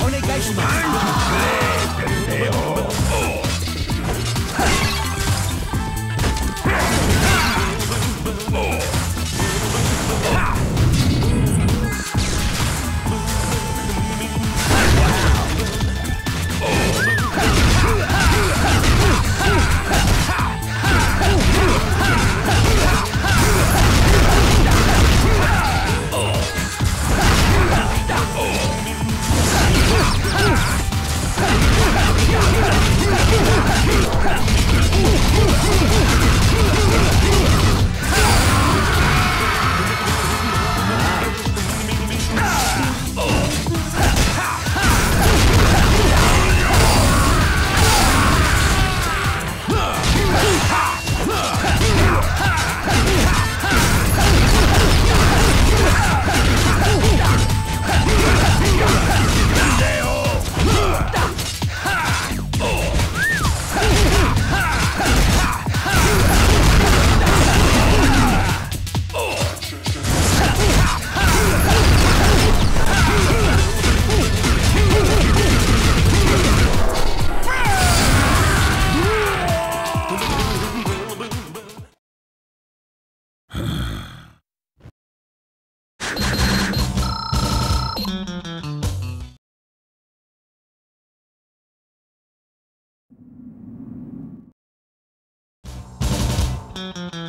Onegashima! Time to! Bye.